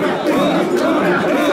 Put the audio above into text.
やった!